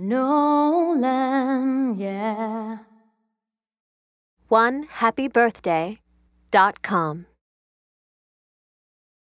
Nolan, yeah. One happy birthday dot com.